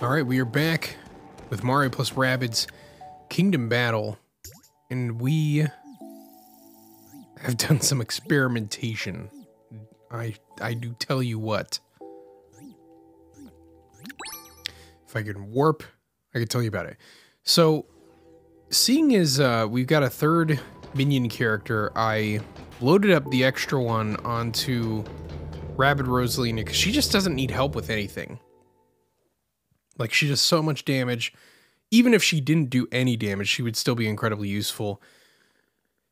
All right, we are back with Mario plus Rabbids Kingdom Battle, and we have done some experimentation. I I do tell you what. If I can warp, I can tell you about it. So, seeing as uh, we've got a third minion character, I loaded up the extra one onto Rabbid Rosalina because she just doesn't need help with anything. Like she does so much damage. Even if she didn't do any damage, she would still be incredibly useful.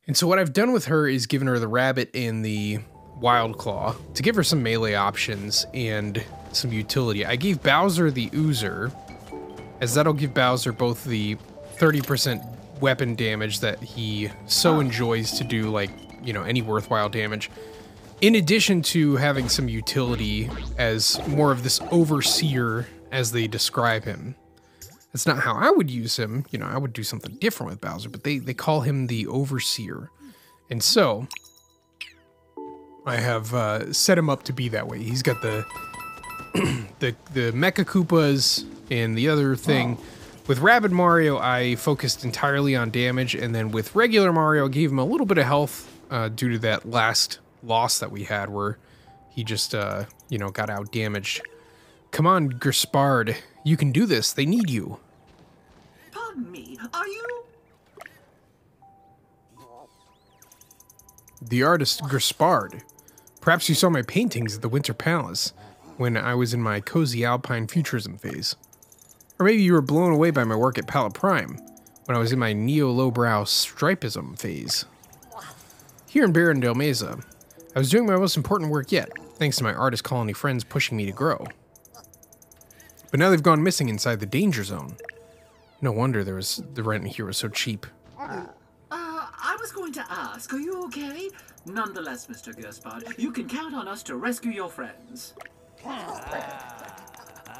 And so what I've done with her is given her the rabbit and the wild claw to give her some melee options and some utility. I gave Bowser the Oozer, as that'll give Bowser both the 30% weapon damage that he so enjoys to do, like, you know, any worthwhile damage, in addition to having some utility as more of this overseer as they describe him. That's not how I would use him. You know, I would do something different with Bowser, but they, they call him the Overseer. And so, I have uh, set him up to be that way. He's got the the the Mecha Koopas and the other thing. With Rabbid Mario, I focused entirely on damage, and then with regular Mario, I gave him a little bit of health uh, due to that last loss that we had, where he just uh, you know got out damaged. Come on, Gerspard, you can do this. They need you. Pardon me, are you? The artist Gerspard. Perhaps you saw my paintings at the Winter Palace when I was in my cozy alpine futurism phase. Or maybe you were blown away by my work at Palette Prime when I was in my neo lowbrow stripism phase. Here in Barrendale Mesa, I was doing my most important work yet, thanks to my artist colony friends pushing me to grow. But now they've gone missing inside the danger zone. No wonder there was the rent here was so cheap. Uh, I was going to ask, are you okay? Nonetheless, Mr. Gerspard, you can count on us to rescue your friends.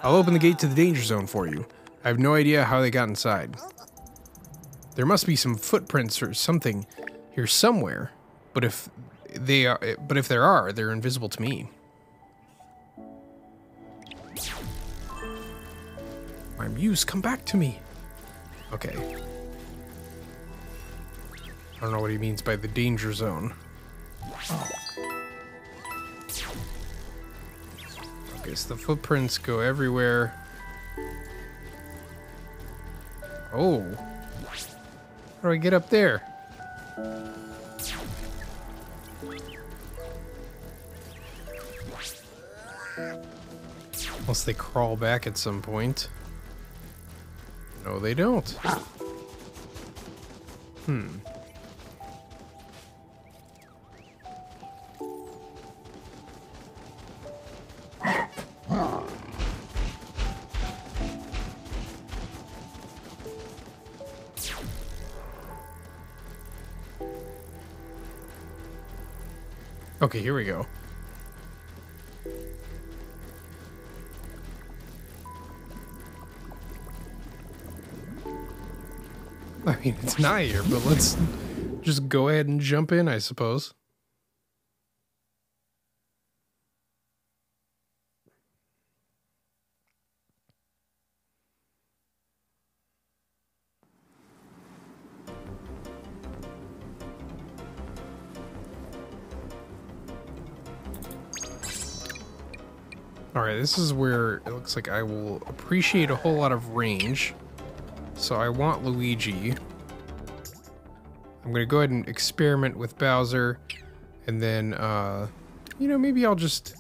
I'll open the gate to the danger zone for you. I have no idea how they got inside. There must be some footprints or something here somewhere, but if they are but if there are, they're invisible to me. My muse, come back to me. Okay. I don't know what he means by the danger zone. Okay, so the footprints go everywhere. Oh. How do I get up there? Unless they crawl back at some point. No, they don't. Hmm. Okay, here we go. Mean, it's not here, but let's just go ahead and jump in, I suppose. Alright, this is where it looks like I will appreciate a whole lot of range. So I want Luigi. I'm to go ahead and experiment with Bowser. And then, uh, you know, maybe I'll just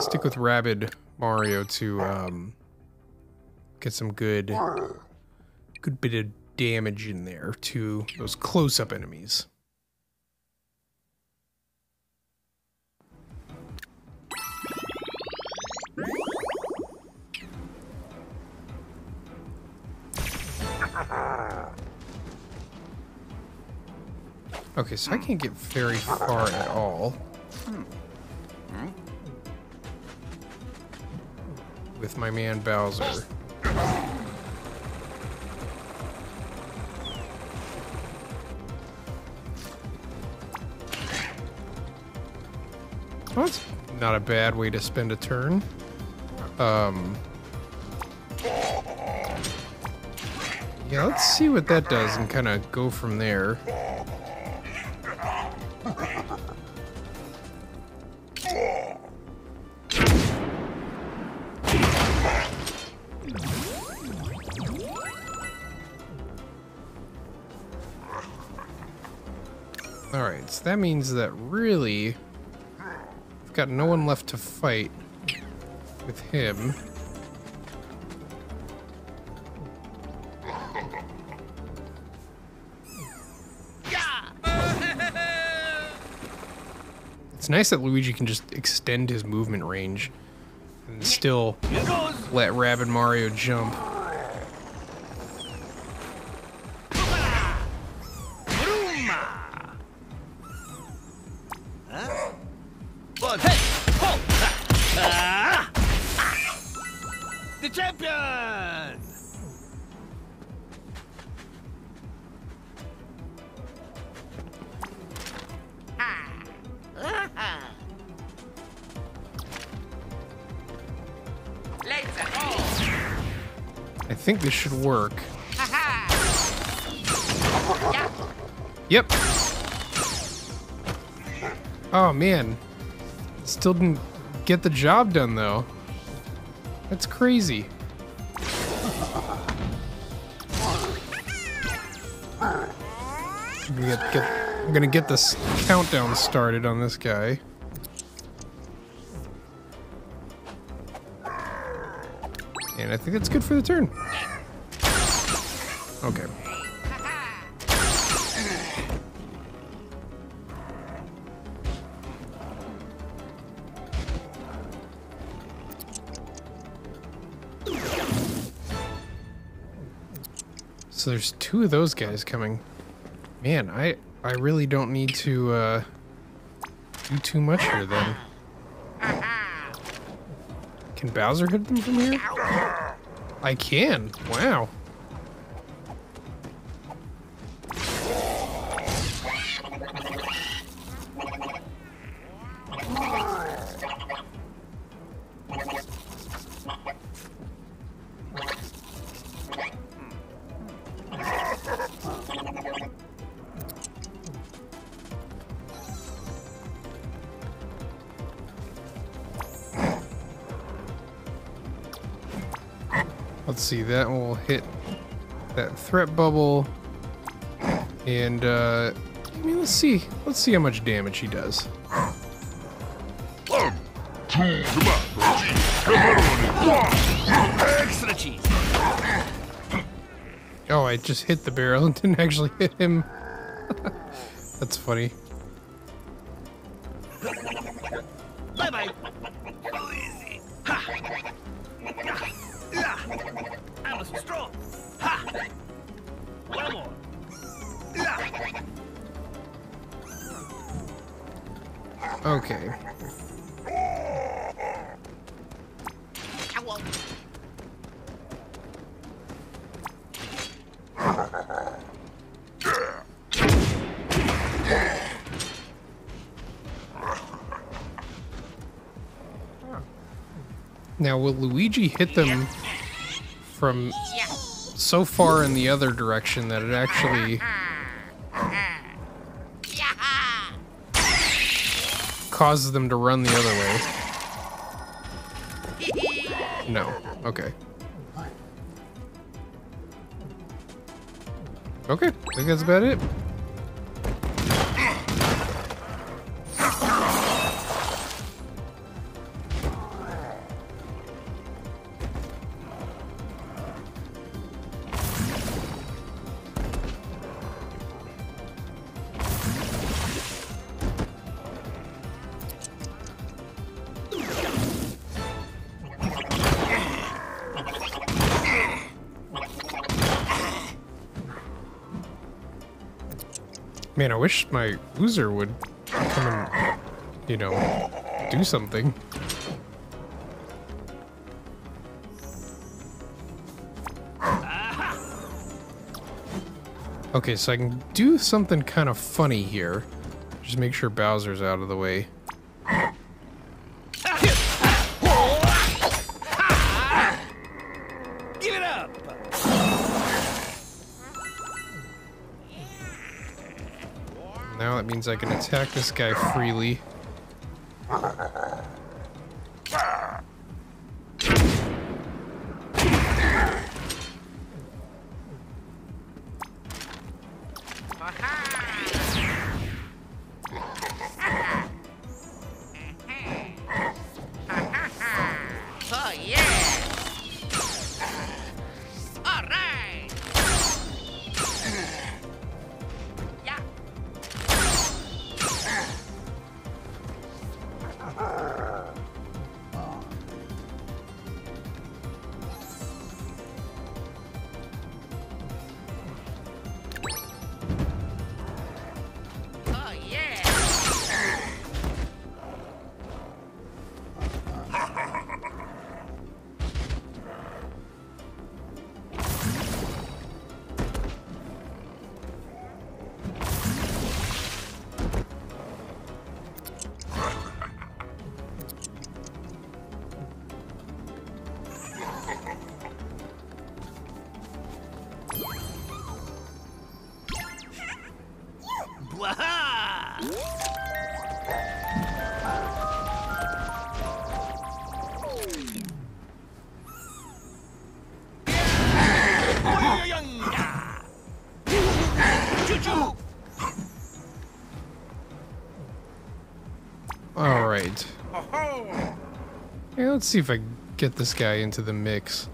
stick with Rabbid Mario to um, get some good, good bit of damage in there to those close-up enemies. Okay, so I can't get very far at all. With my man Bowser. Well, that's not a bad way to spend a turn. Um, Yeah, let's see what that does and kind of go from there. Means that really, I've got no one left to fight with him. It's nice that Luigi can just extend his movement range and still let Rabbid Mario jump. Should work. Yep. Oh man. Still didn't get the job done though. That's crazy. I'm gonna get, get, I'm gonna get this countdown started on this guy. And I think that's good for the turn. Okay. So there's two of those guys coming. Man, I I really don't need to uh, do too much here then. Can Bowser hit them from here? I can. Wow. See, that will hit that threat bubble. And, uh, I mean, let's see. Let's see how much damage he does. Oh, I just hit the barrel and didn't actually hit him. That's funny. Luigi hit them from so far in the other direction that it actually causes them to run the other way? No. Okay. Okay, I think that's about it. Man, I wish my loser would come and, you know, do something. Okay, so I can do something kind of funny here. Just make sure Bowser's out of the way. I can attack this guy freely. Let's see if I get this guy into the mix.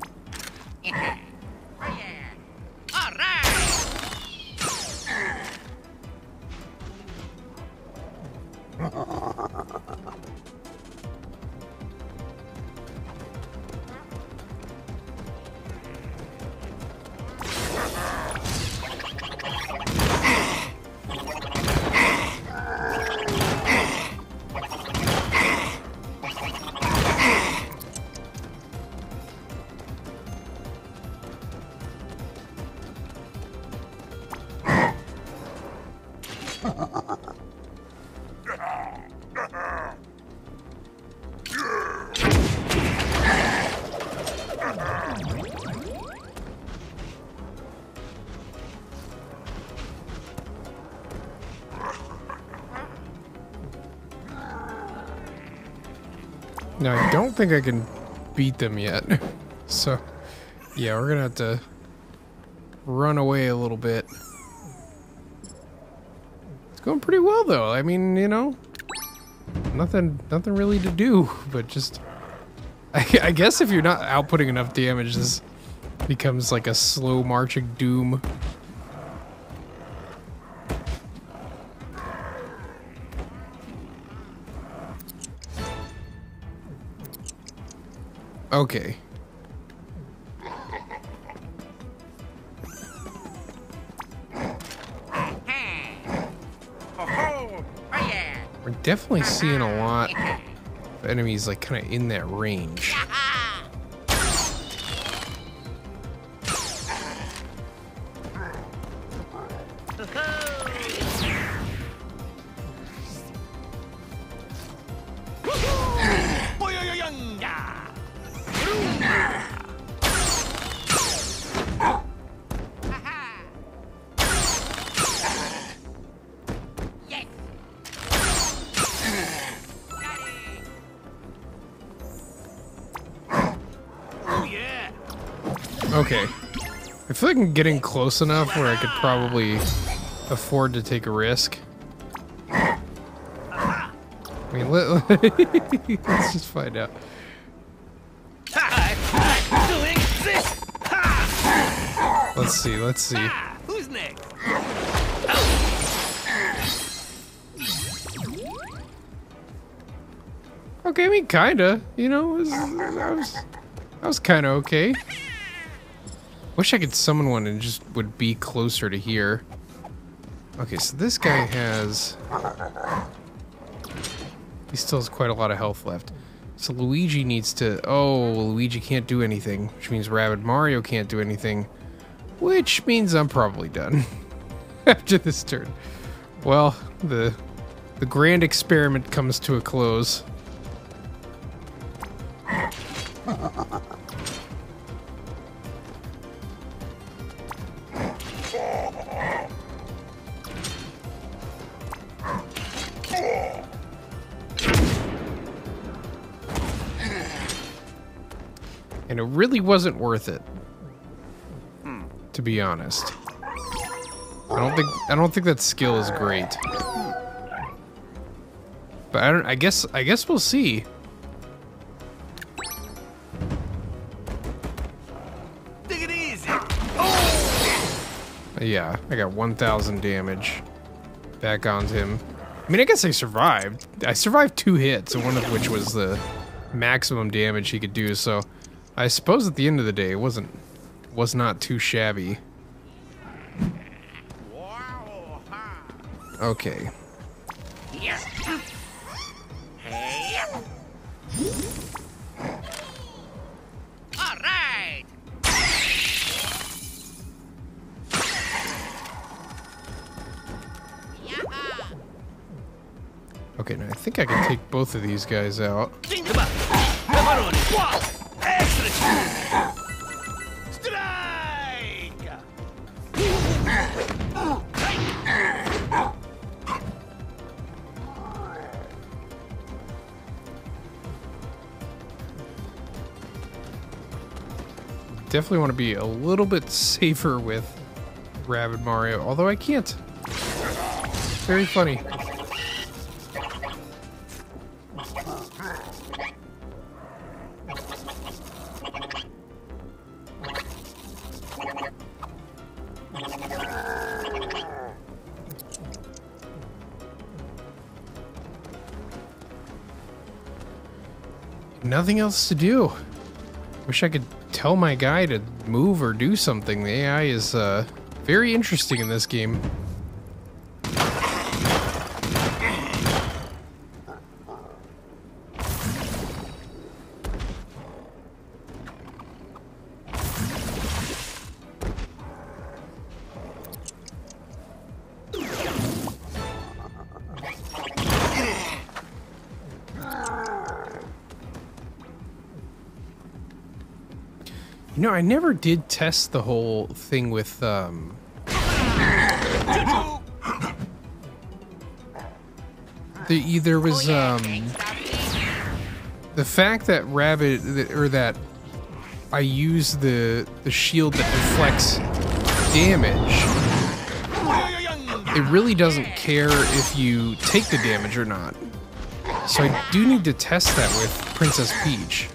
Think I can beat them yet. So, yeah, we're gonna have to run away a little bit. It's going pretty well, though. I mean, you know, nothing, nothing really to do, but just, I, I guess if you're not outputting enough damage, this becomes like a slow marching doom. Okay. We're definitely seeing a lot of enemies like kind of in that range. I'm getting close enough where I could probably afford to take a risk. I mean, let, let's just find out. Ha! I'm doing this! Ha! Let's see, let's see. Who's next? Okay, I mean, kinda. You know, it was, I was, I was kind of okay. Wish I could summon one and just would be closer to here. Okay, so this guy has. He still has quite a lot of health left. So Luigi needs to. Oh, Luigi can't do anything, which means Rabbid Mario can't do anything, which means I'm probably done after this turn. Well, the the grand experiment comes to a close. Wasn't worth it. To be honest. I don't think I don't think that skill is great. But I don't I guess I guess we'll see. Take it easy. Yeah, I got 1,000 damage back onto him. I mean, I guess I survived. I survived two hits, one of which was the maximum damage he could do. So, I suppose at the end of the day, it wasn't was not too shabby. Okay. Okay. Now I think I can take both of these guys out. Definitely want to be a little bit safer with Rabbid Mario, although I can't. Very funny. Nothing else to do. Wish I could tell my guy to move or do something. The AI is uh, very interesting in this game. I never did test the whole thing with um the there was um the fact that rabbit or that I use the the shield that deflects damage. It really doesn't care if you take the damage or not. So I do need to test that with Princess Peach.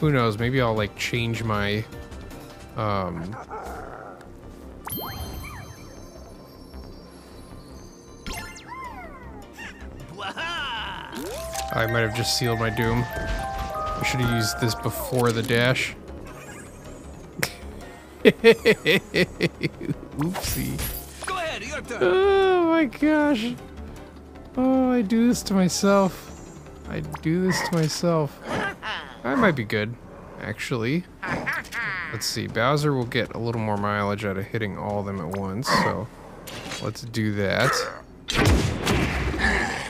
Who knows? Maybe I'll like change my um I might have just sealed my doom. I should have used this before the dash. Oopsie. Go ahead. Your turn. Oh my gosh. Oh, I do this to myself. I do this to myself. I might be good, actually. Let's see. Bowser will get a little more mileage out of hitting all of them at once, so let's do that.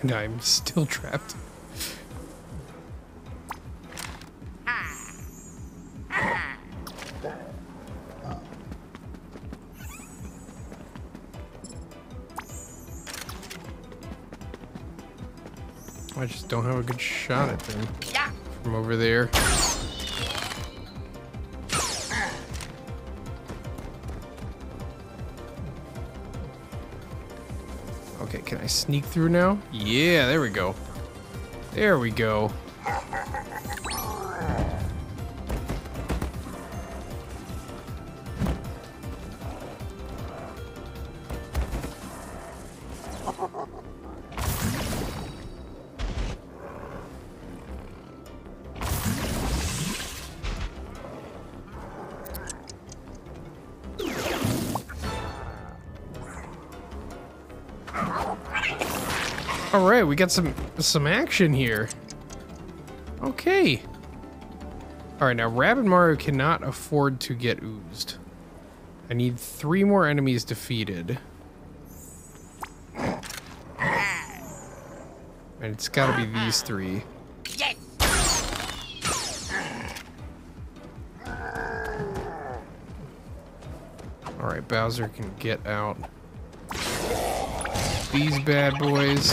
And I'm still trapped. Don't have a good shot at them Yeah. from over there. Okay, can I sneak through now? Yeah, there we go. There we go. Right, we got some some action here. Okay. All right, now Rabbid Mario cannot afford to get oozed. I need three more enemies defeated. And it's got to be these three. Yes. Alright, Bowser can get out. These bad boys.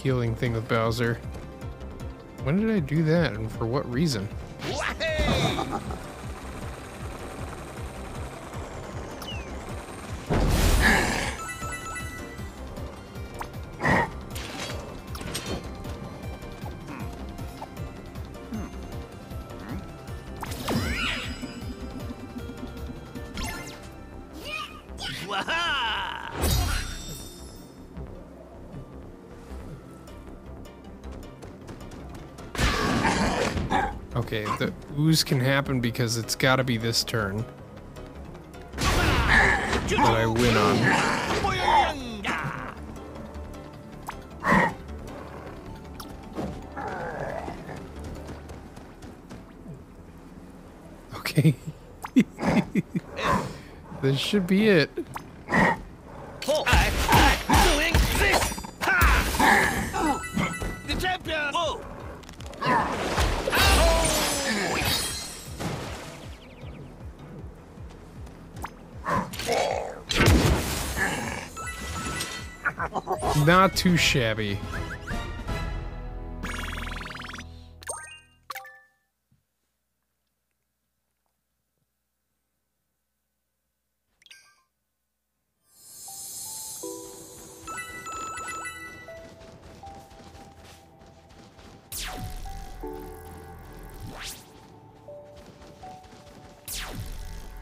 Healing thing with Bowser. When did I do that and for what reason? Can happen because it's gotta be this turn that I win on. Okay. this should be it. Too shabby.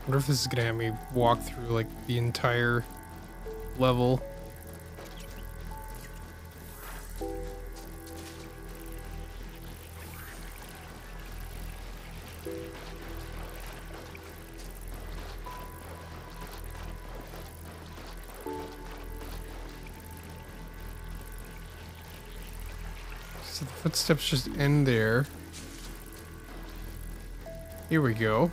I wonder if this is gonna have me walk through like the entire level. Footsteps just end there. Here we go.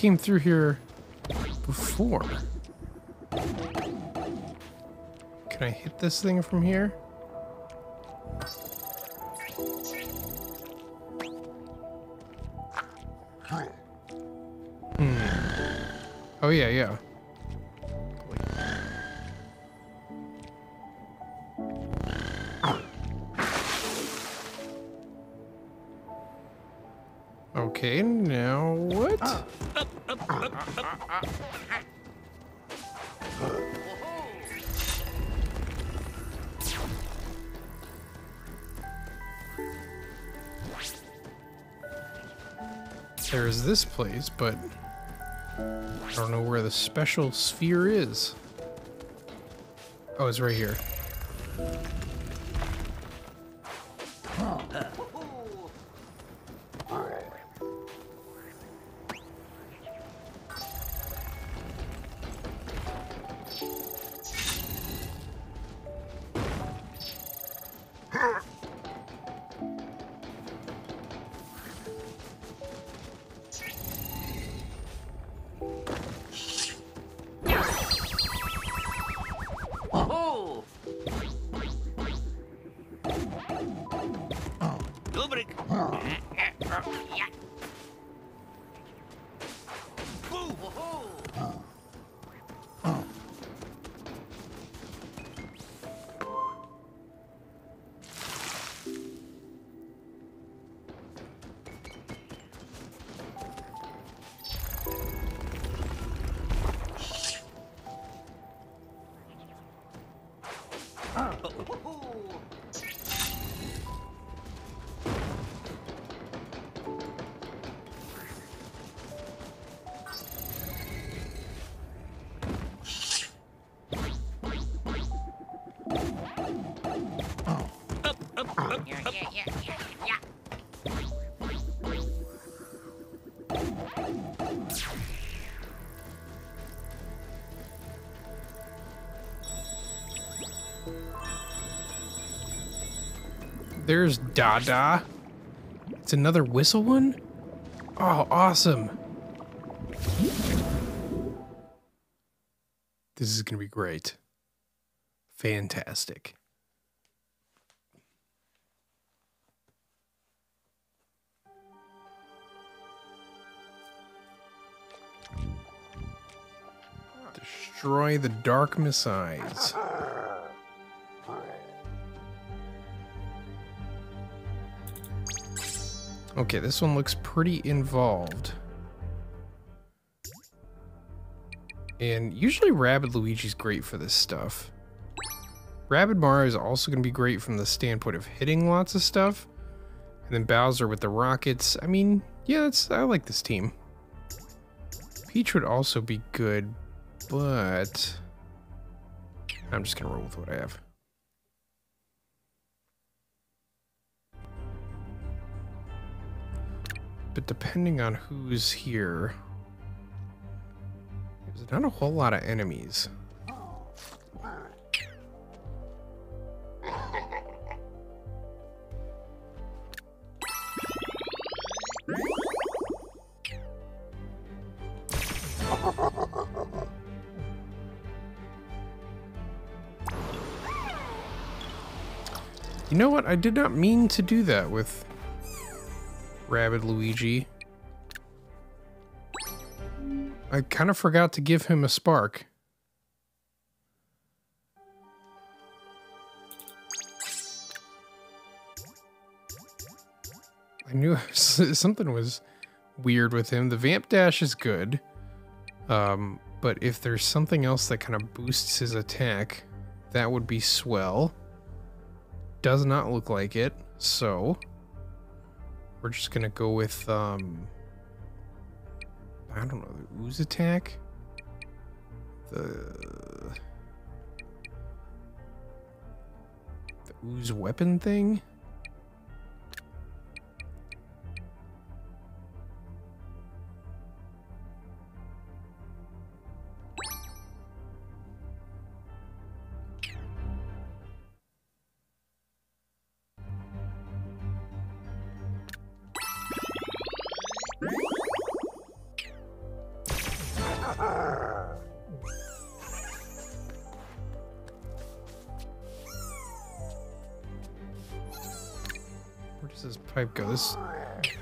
Came through here before. Can I hit this thing from here? Hmm. Oh yeah, yeah. Okay, now what? There's this place, but I don't know where the special sphere is. Oh, it's right here. There's Dada. It's another whistle one? Oh, awesome. This is going to be great. Fantastic. Destroy the Darkmess Eyes. Okay, this one looks pretty involved. And usually Rabbid Luigi's great for this stuff. Rabbid Mario is also going to be great from the standpoint of hitting lots of stuff. And then Bowser with the rockets. I mean, yeah, that's I like this team. Peach would also be good, but I'm just going to roll with what I have. But depending on who's here, there's not a whole lot of enemies. You know what? I did not mean to do that with Rabbid Luigi. I kind of forgot to give him a spark. I knew something was weird with him. The Vamp Dash is good. Um, but if there's something else that kind of boosts his attack, that would be swell. Does not look like it, so we're just gonna go with um I don't know, the ooze attack? The the ooze weapon thing?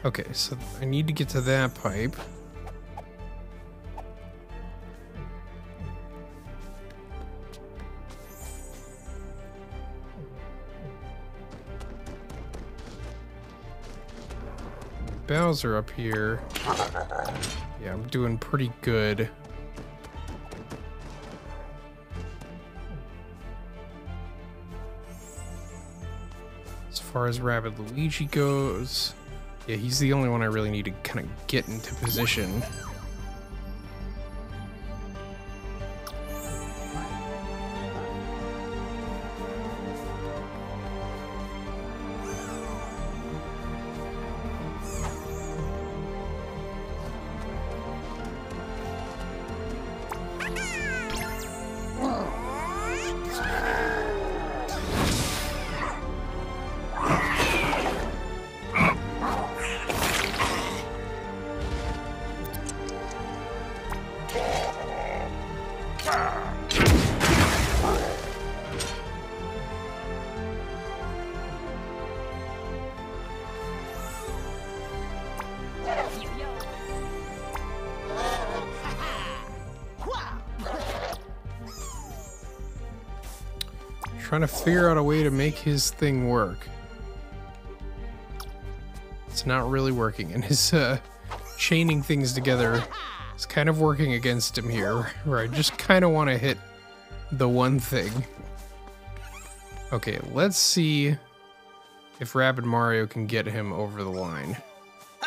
Okay, so I need to get to that pipe. Bowser up here. Yeah, I'm doing pretty good. As far as Rabbid Luigi goes, yeah, he's the only one I really need to kind of get into position. Trying to figure out a way to make his thing work. It's not really working, and his uh, chaining things together is kind of working against him here, where I just kind of want to hit the one thing. Okay, let's see if Rabbid Mario can get him over the line.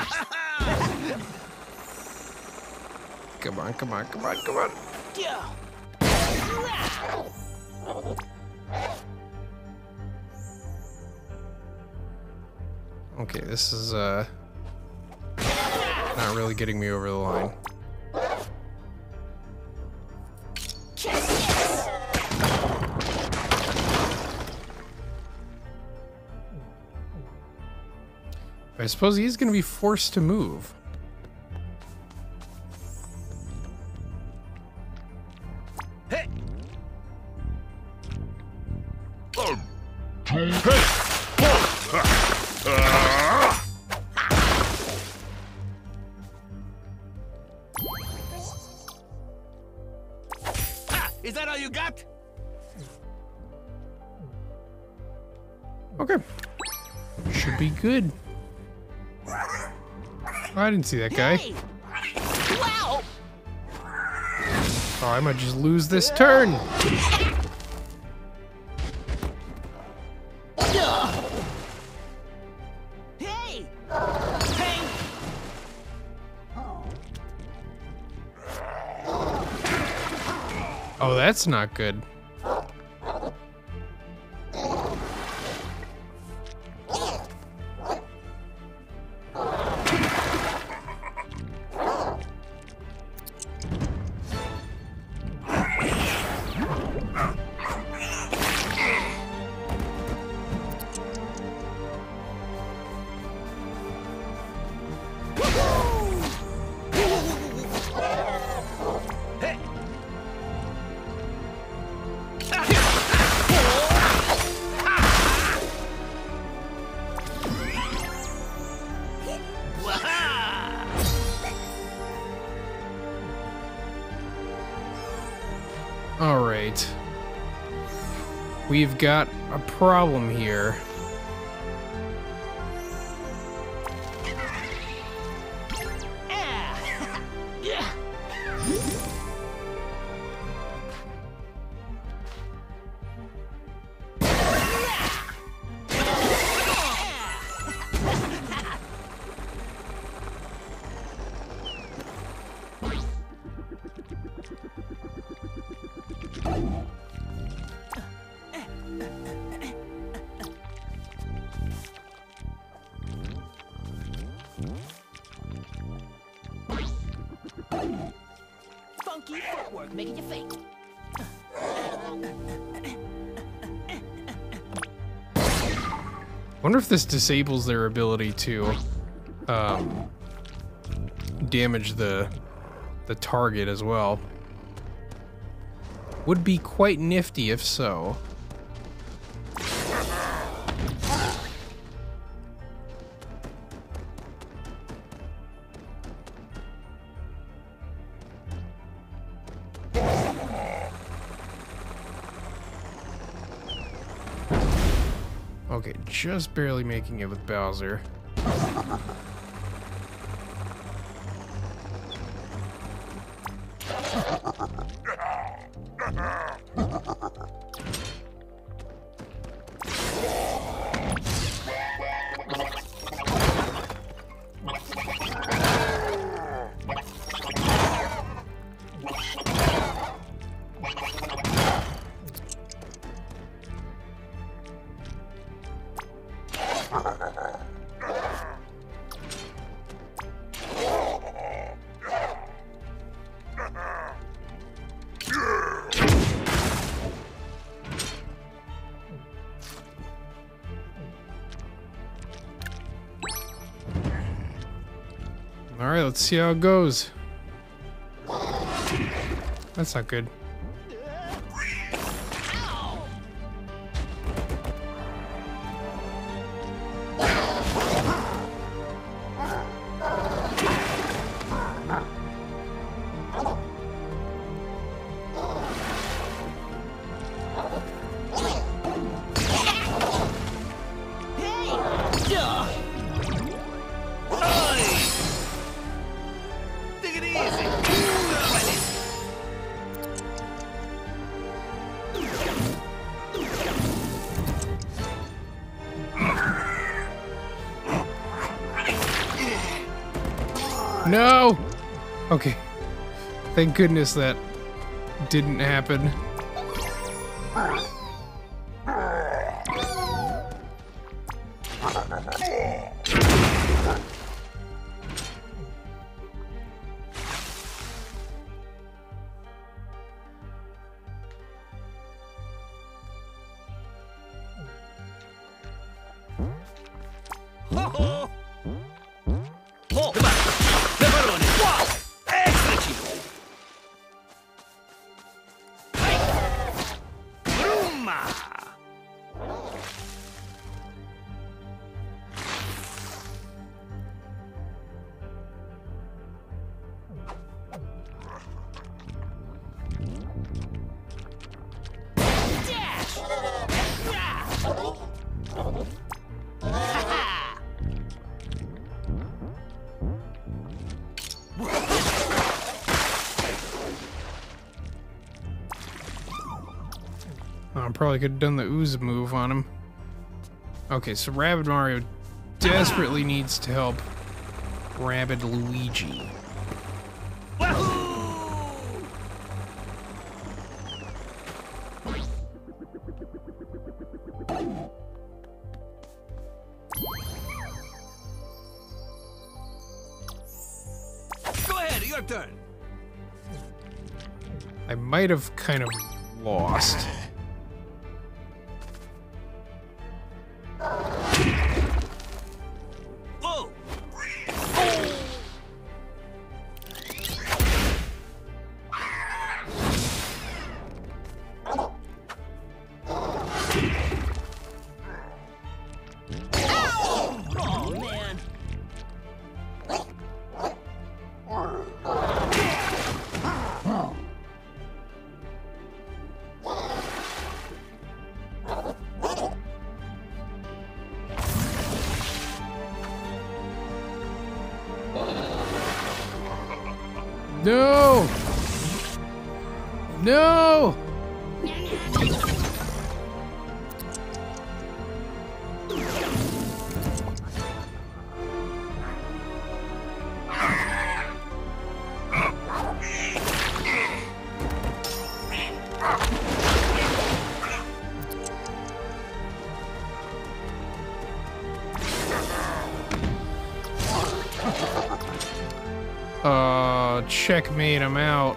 Come on, come on, come on, come on. Okay, this is uh not really getting me over the line. I suppose he's going to be forced to move. Hey! Ha! Is you got? Okay. Should be good. I didn't see that guy. Hey! Wow! Oh, I might just lose this turn. that's not good. Got a problem here. Making you faint. Wonder if this disables their ability to um, damage the the target as well. Would be quite nifty if so. Just barely making it with Bowser. All right, let's see how it goes. That's not good. Thank goodness that didn't happen. Oh, I probably could have done the ooze move on him. Okay, so Rabbid Mario desperately needs to help Rabbid Luigi. Might have kind of lost. Checkmate, I'm out.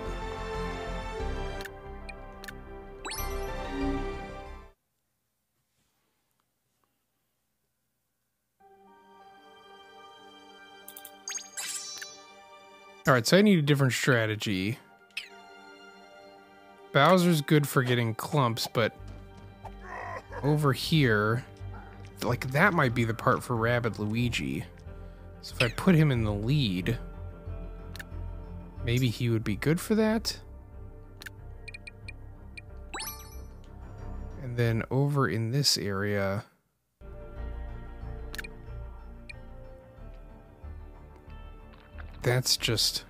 Alright, so I need a different strategy. Bowser's good for getting clumps, but over here, like that might be the part for Rabbid Luigi. So if I put him in the lead, maybe he would be good for that. And then over in this area, that's just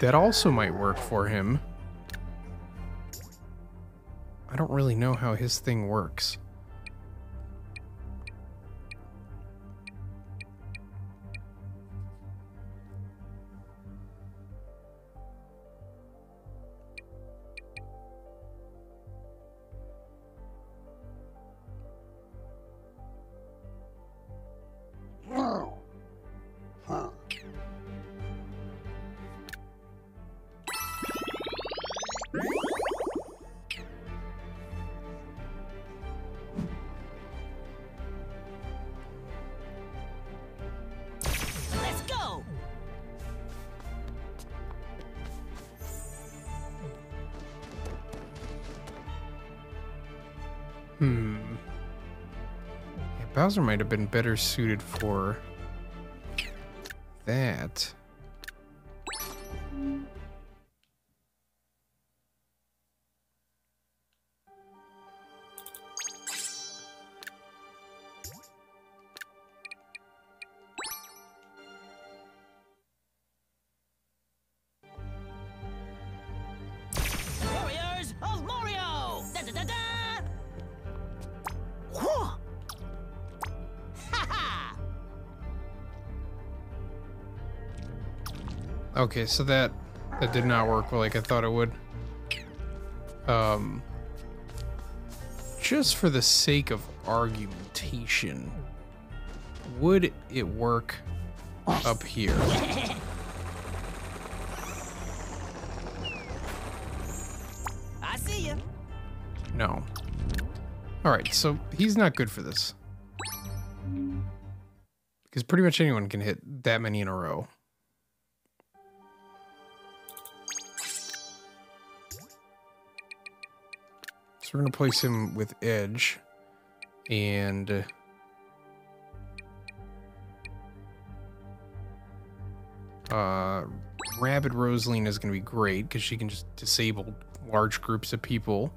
that also might work for him. I don't really know how his thing works. Bowser might have been better suited for that. Okay, so that that did not work like I thought it would. Um, just for the sake of argumentation, would it work up here? I see ya. No. All right, so he's not good for this. Because pretty much anyone can hit that many in a row. So we're going to place him with Edge. And... Uh, Rabbid Rosalina is going to be great because she can just disable large groups of people.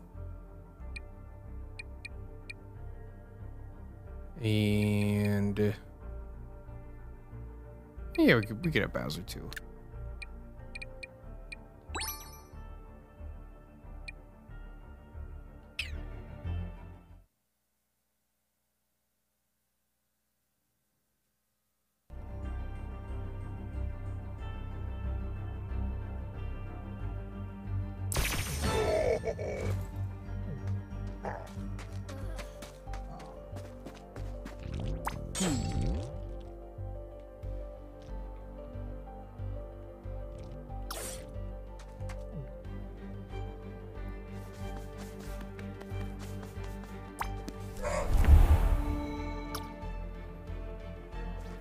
And uh, yeah, we could we could have Bowser too.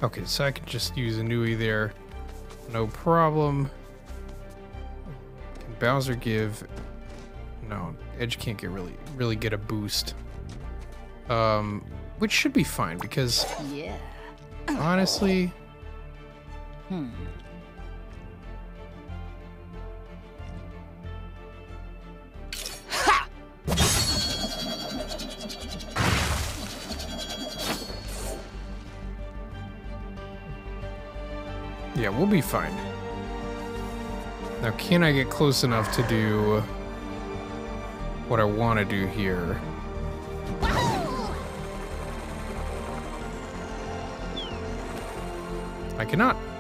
Okay, so I can just use a Nui there. No problem. Can Bowser give... No, Edge can't get really, really get a boost. Um, which should be fine because Yeah. honestly, Hmm. yeah, we'll be fine. Now, can I get close enough to do what I want to do here? I cannot.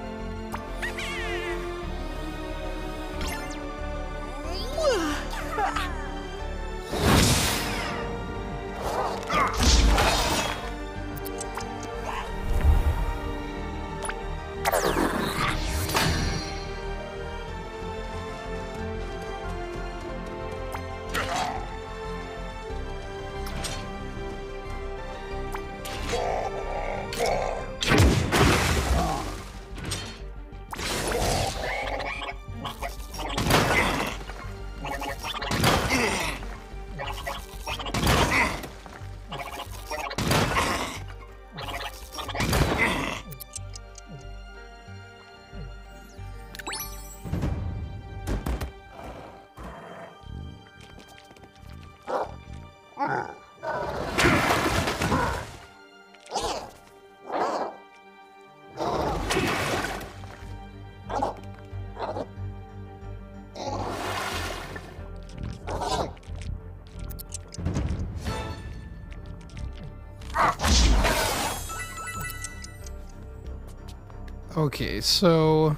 Okay, so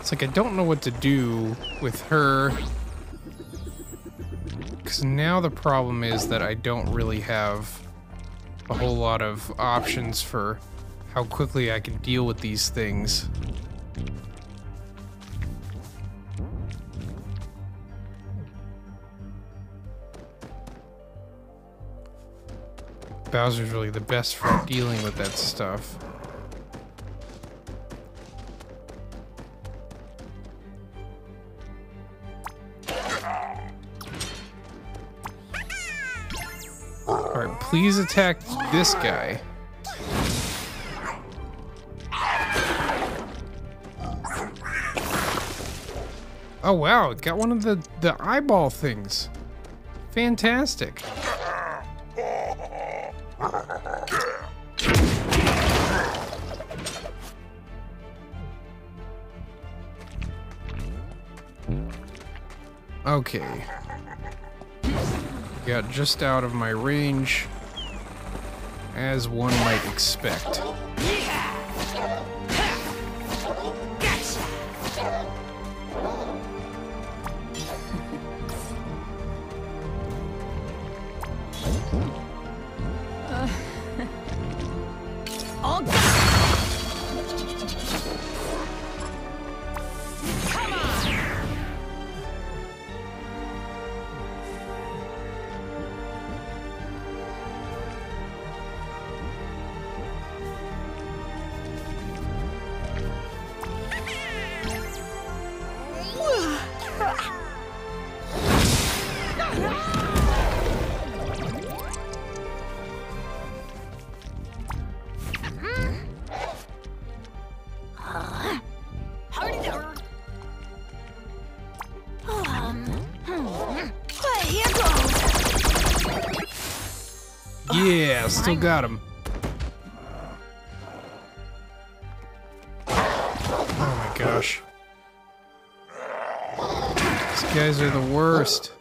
it's like I don't know what to do with her because now the problem is that I don't really have a whole lot of options for how quickly I can deal with these things. Bowser's really the best for dealing with that stuff. Alright, please attack this guy. Oh wow, got one of the, the eyeball things. Fantastic. Okay. Got just out of my range, as one might expect. Yeah, still got him. Oh my gosh. These guys are the worst.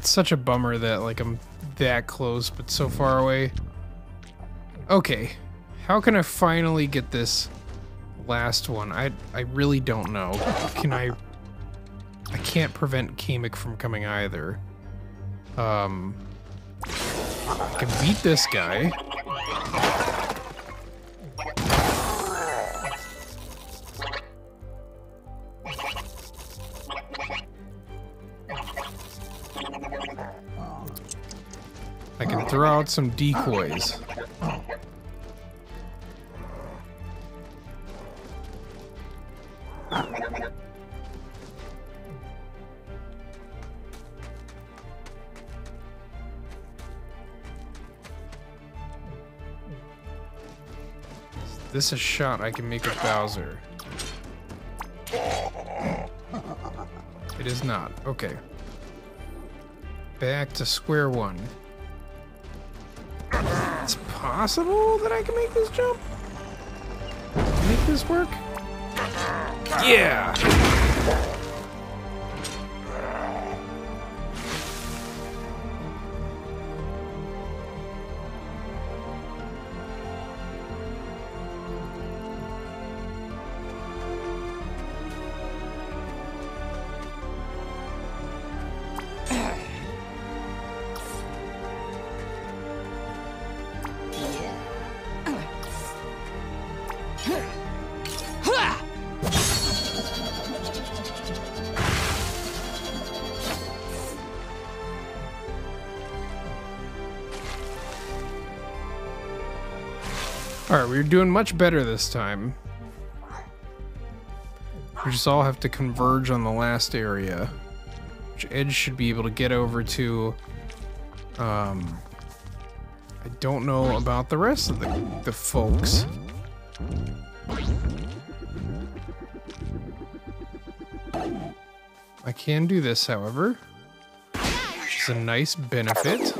It's such a bummer that like I'm that close but so far away. Okay, how can I finally get this last one? I I really don't know. Can I? I can't prevent Kamek from coming either. Um, I can beat this guy. Throw out some decoys. This is a shot I can make a Bowser? It is not. Okay. Back to square one. Possible that I can make this jump? Make this work? Yeah! Doing much better this time. We just all have to converge on the last area. Which Edge should be able to get over to. Um, I don't know about the rest of the, the folks. I can do this, however, which is a nice benefit.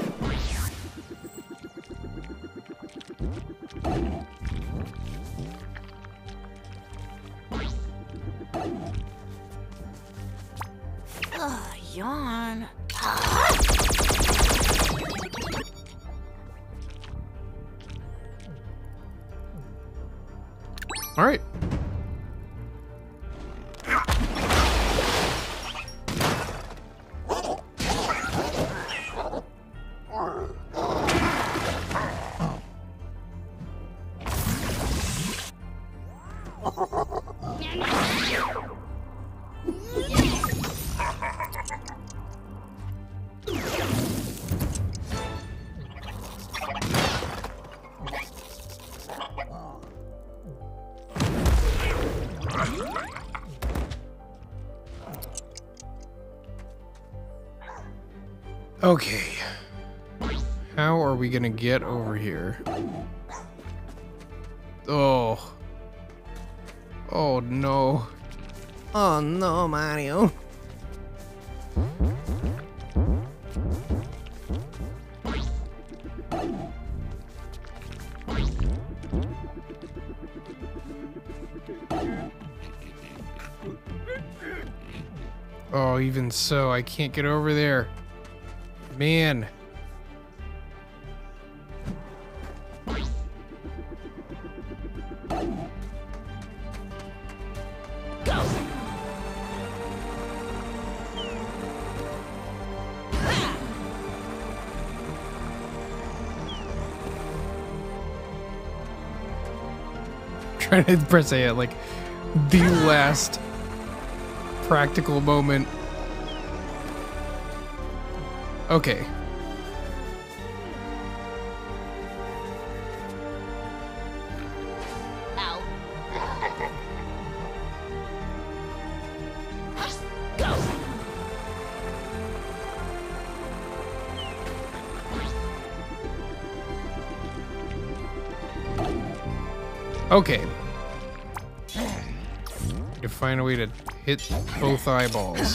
Gonna get over here? Oh. Oh no. Oh no, Mario. Oh, even so, I can't get over there. Man. trying to say Aya, like, the last practical moment. Okay. Okay, find a way to hit both eyeballs.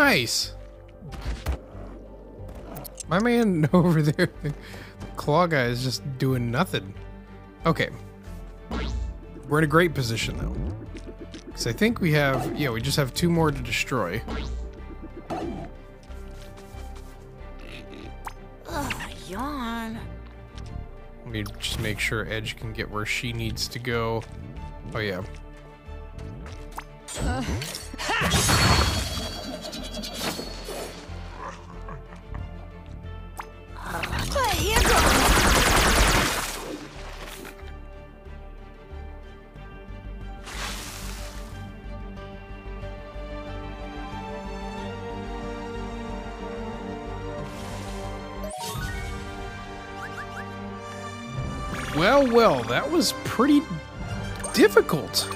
Nice. My man over there, the Claw Guy, is just doing nothing. Okay. We're in a great position, though. Because I think we have, yeah, we just have two more to destroy. Ugh, yawn. Let me just make sure Edge can get where she needs to go. Oh, yeah. But pretty difficult.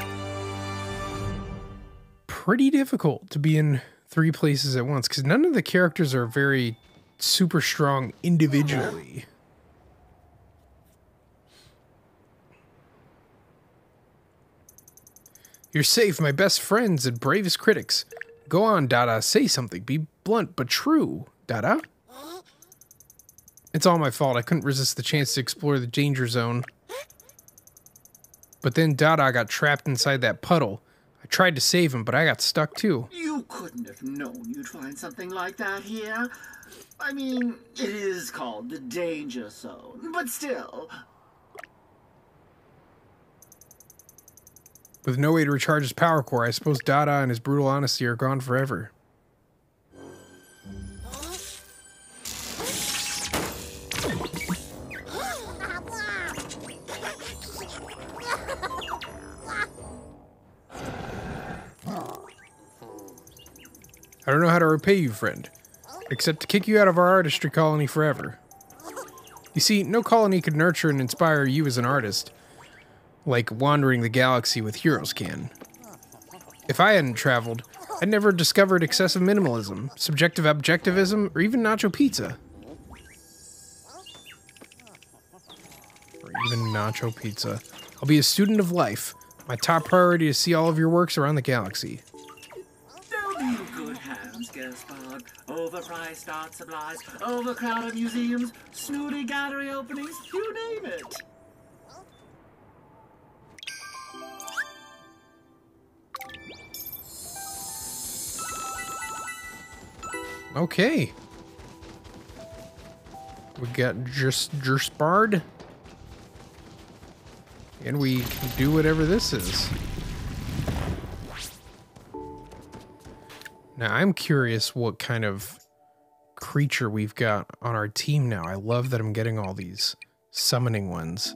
Pretty difficult to be in three places at once because none of the characters are very super strong individually. You're safe, my best friends and bravest critics. Go on, Dada, say something. Be blunt but true, Dada. It's all my fault. I couldn't resist the chance to explore the danger zone. But then Dada got trapped inside that puddle. I tried to save him, but I got stuck too. You couldn't have known you'd find something like that here. I mean, it is called the danger zone, but still, With no way to recharge his power core, I suppose Dada and his brutal honesty are gone forever. I don't know how to repay you, friend, except to kick you out of our artistry colony forever. You see, no colony could nurture and inspire you as an artist, like wandering the galaxy with heroes can. If I hadn't traveled, I'd never discovered excessive minimalism, subjective objectivism, or even nacho pizza. Or even nacho pizza. I'll be a student of life. My top priority is to see all of your works around the galaxy. they'll be in good Gaspard. Overpriced art supplies, overcrowded museums, snooty gallery openings, you name it. Okay. We got just Jerspard. And we can do whatever this is. Now, I'm curious what kind of creature we've got on our team now. I love that I'm getting all these summoning ones.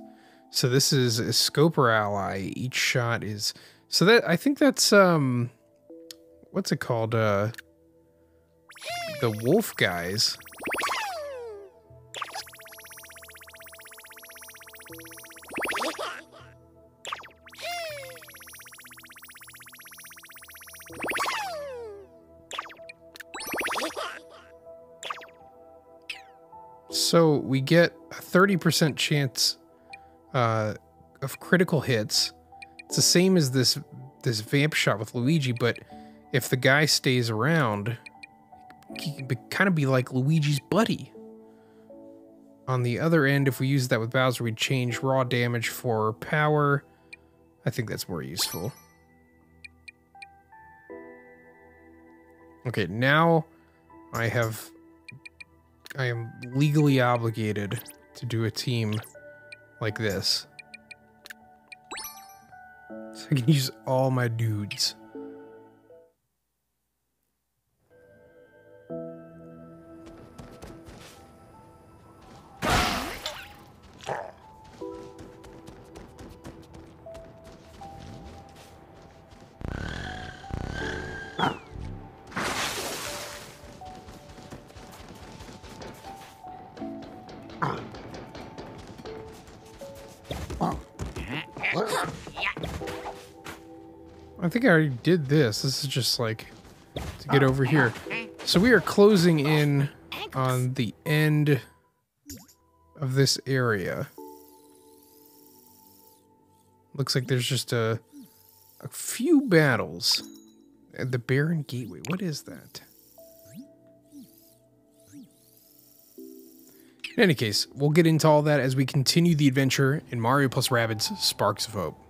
So this is a scoper ally. Each shot is so that I think that's um what's it called? Uh the wolf guys. So we get a 30% chance uh, of critical hits. It's the same as this this vamp shot with Luigi, but if the guy stays around, he can kind of be like Luigi's buddy. On the other end, if we use that with Bowser, we'd change raw damage for power. I think that's more useful. Okay, now I have I am legally obligated to do a team like this. So I can use all my dudes. Think I already did this. This is just like to get over here. So we are closing in on the end of this area. Looks like there's just a a few battles. At the Baron Gateway. What is that? In any case, we'll get into all that as we continue the adventure in Mario plus Rabbids Sparks of Hope.